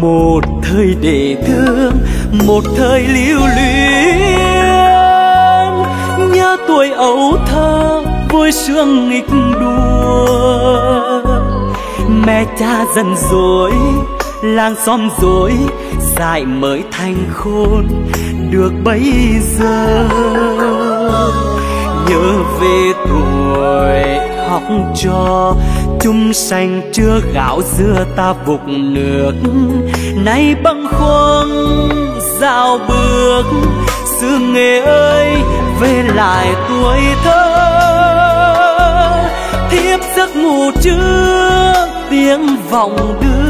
một thời để thương, một thời lưu luyến. Nhớ tuổi ấu thơ, vui sướng nghịch đùa mẹ cha dần dối, làng xóm dối, dại mới thành khôn được bây giờ. Nhớ về tuổi học trò chung xanh chưa gạo dưa ta vục nước. Nay băng khoang dạo bước xưa nghề ơi, về lại tuổi thơ. Thiếp giấc ngủ trước, tiếng vọng đưa.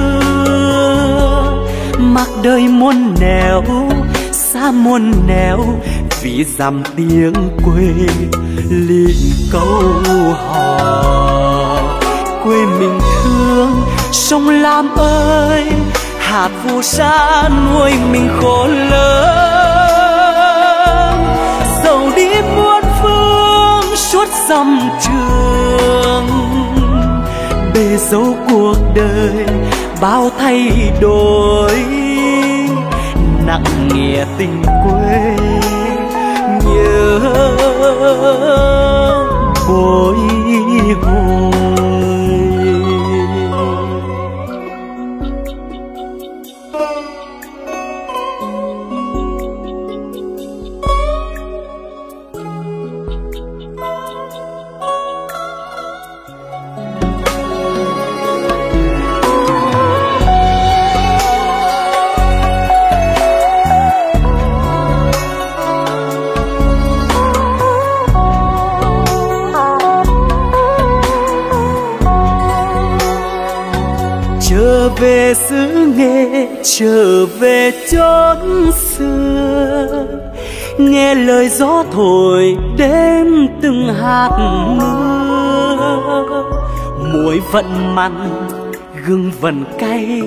Mặc đời muôn nẻo xa muôn nẻo vì dằm tiếng quê liền câu hò. Quê mình thương, sông lam ơi, hạt phù sa nuôi mình khổ lớn. Dầu đi muôn phương, suốt dòng trường. Bề dấu cuộc đời bao thay đổi. Nặng nghĩa tình quê nhớ bồi hồi trở về chốn xưa. Nghe lời gió thổi đêm từng hạt mưa. Muối vẫn mặn, gừng vẫn cay.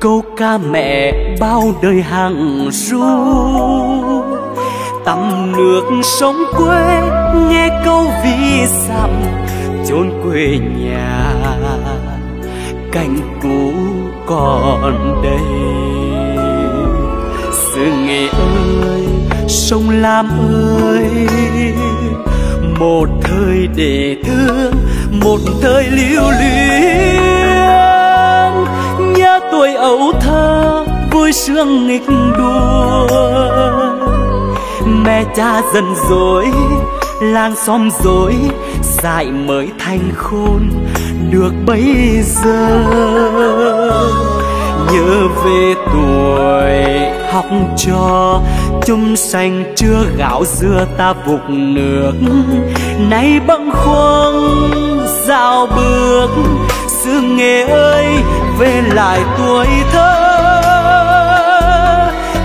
Câu ca mẹ bao đời hàng ru. Tắm nước sông quê, nghe câu vi dặm chốn quê nhà cảnh cũ còn đây. Sự nghệ ơi, sông lam ơi, một thời để thương, một thời lưu luyến. Nhớ tuổi ấu thơ, vui sướng nghịch đua. Mẹ cha dần dối làng xóm dối, dại mới thành khôn, được bây giờ nhớ về tuổi học trò, chung xanh chưa gạo dưa ta vục nước. Nay bâng khuâng dạo bước xưa nghề ơi, về lại tuổi thơ.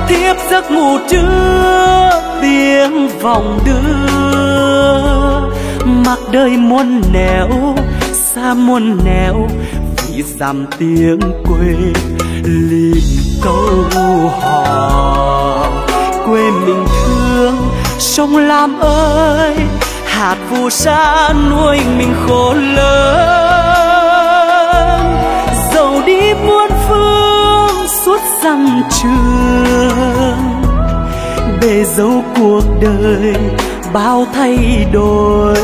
Thiếp giấc ngủ chưa tiếng vòng đưa. Mặc đời muôn nẻo, xa muôn nẻo dằm tiếng quê, liền câu hò. Quê mình thương, sông lam ơi, hạt phù sa nuôi mình khổ lớn. Dầu đi muôn phương, suốt dặm trường. Bề dấu cuộc đời, bao thay đổi.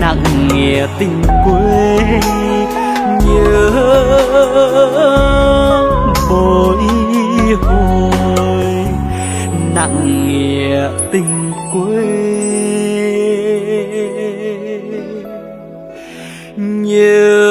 Nặng nghĩa tình quê nhớ bồi hồi nặng nghĩa tình quê. Nhớ